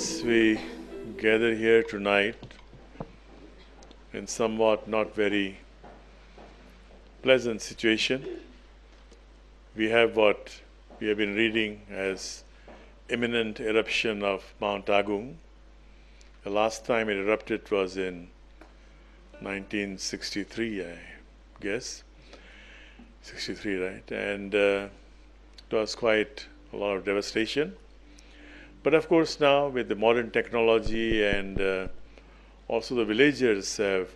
friends, we gather here tonight in somewhat not very pleasant situation. We have what we have been reading as imminent eruption of Mount Agung. The last time it erupted was in 1963, I guess. 63, right? And uh, it was quite a lot of devastation. But of course, now with the modern technology and uh, also the villagers have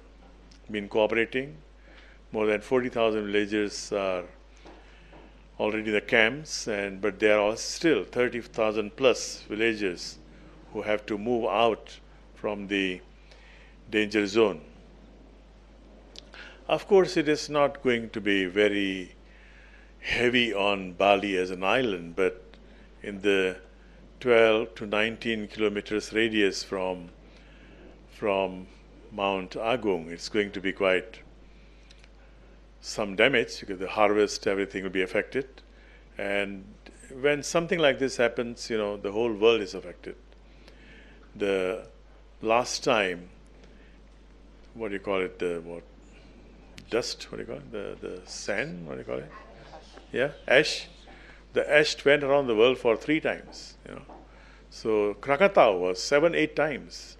been cooperating. More than 40,000 villagers are already in the camps, and but there are still 30,000 plus villagers who have to move out from the danger zone. Of course, it is not going to be very heavy on Bali as an island, but in the 12 to 19 kilometers radius from from Mount Agung, it's going to be quite some damage because the harvest, everything will be affected. And when something like this happens, you know, the whole world is affected. The last time, what do you call it? The what? Dust? What do you call it? The the sand? What do you call it? Yeah, ash. The ash went around the world for three times. You know, so Krakatau was seven, eight times.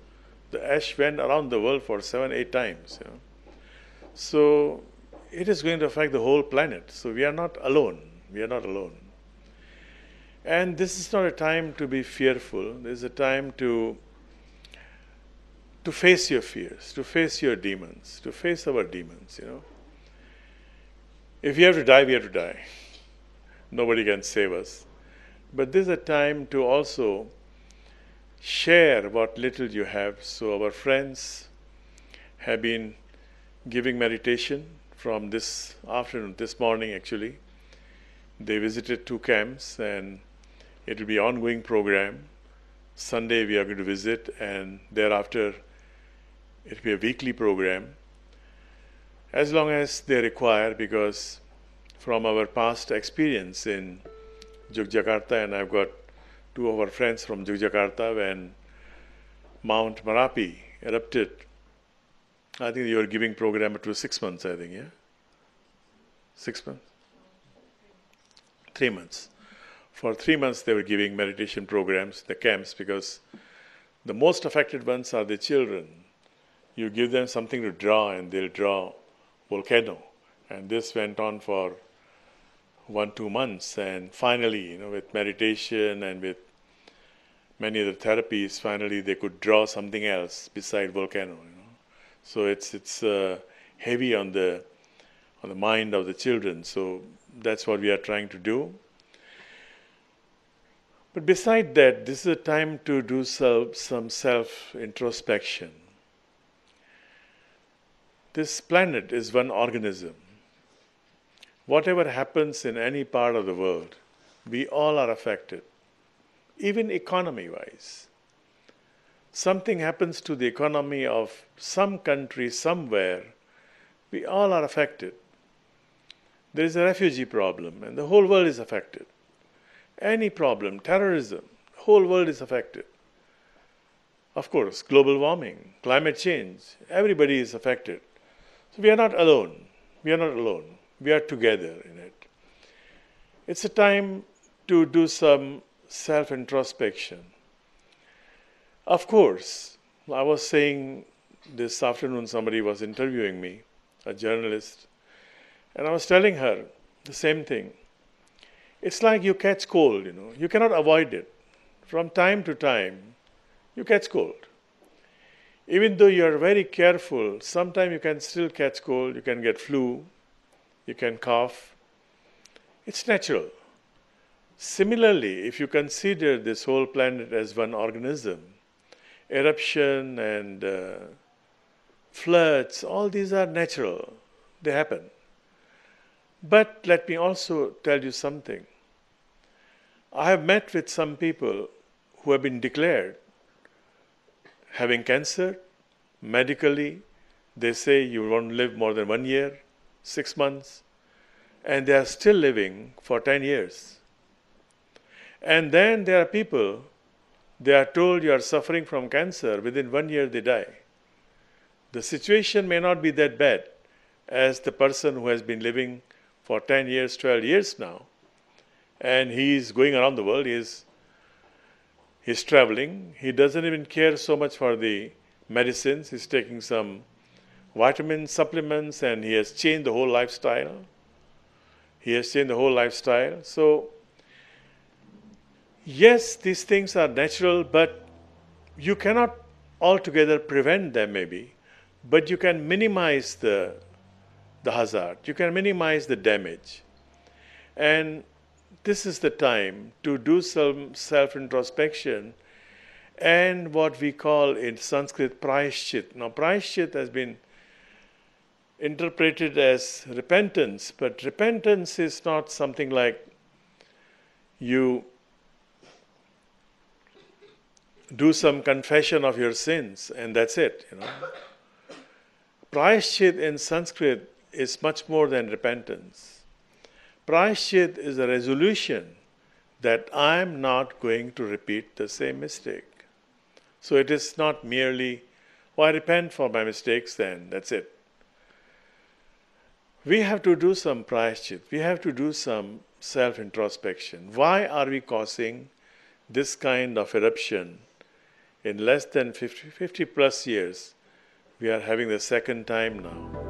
The ash went around the world for seven, eight times. You know. So it is going to affect the whole planet. So we are not alone. We are not alone. And this is not a time to be fearful. This is a time to to face your fears, to face your demons, to face our demons, you know. If we have to die, we have to die. Nobody can save us. But this is a time to also share what little you have. So, our friends have been giving meditation from this afternoon, this morning actually. They visited two camps and it will be ongoing program. Sunday we are going to visit and thereafter it will be a weekly program as long as they require because from our past experience in Yogyakarta and I've got two of our friends from Yogyakarta when Mount Merapi erupted. I think you were giving program it was six months, I think, yeah? Six months? Three months. For three months they were giving meditation programs, the camps, because the most affected ones are the children. You give them something to draw and they'll draw volcano. And this went on for one, two months. And finally, you know, with meditation and with many of the therapies, finally they could draw something else beside volcano. You know? So it's it's uh, heavy on the on the mind of the children. So that's what we are trying to do. But beside that, this is a time to do self, some self introspection. This planet is one organism. Whatever happens in any part of the world, we all are affected even economy wise. Something happens to the economy of some country somewhere, we all are affected. There is a refugee problem, and the whole world is affected. Any problem, terrorism, the whole world is affected. Of course, global warming, climate change, everybody is affected. So we are not alone. We are not alone. We are together in it. It's a time to do some self introspection. Of course, I was saying this afternoon, somebody was interviewing me, a journalist, and I was telling her the same thing. It's like you catch cold, you know, you cannot avoid it. From time to time, you catch cold. Even though you are very careful, sometimes you can still catch cold, you can get flu, you can cough. It's natural. Similarly, if you consider this whole planet as one organism, eruption and uh, floods, all these are natural, they happen. But let me also tell you something. I have met with some people who have been declared having cancer medically. They say you won't live more than one year, six months, and they are still living for 10 years. And then there are people they are told you are suffering from cancer, within one year they die. The situation may not be that bad as the person who has been living for 10 years, 12 years now, and he is going around the world, he is he's traveling, he doesn't even care so much for the medicines, he's taking some vitamin supplements, and he has changed the whole lifestyle. He has changed the whole lifestyle. So, yes, these things are natural, but you cannot altogether prevent them, maybe, but you can minimize the, the hazard, you can minimize the damage. And this is the time to do some self introspection and what we call in Sanskrit prayashchit. Now, prayashchit has been interpreted as repentance, but repentance is not something like you do some confession of your sins and that's it, you know. Prayashchit in Sanskrit is much more than repentance. Prayashchit is a resolution that I am not going to repeat the same mistake. So it is not merely, oh, I repent for my mistakes, then that's it we have to do some prayashchit. We have to do some self introspection. Why are we causing this kind of eruption in less than 50, 50 plus years? We are having the second time now.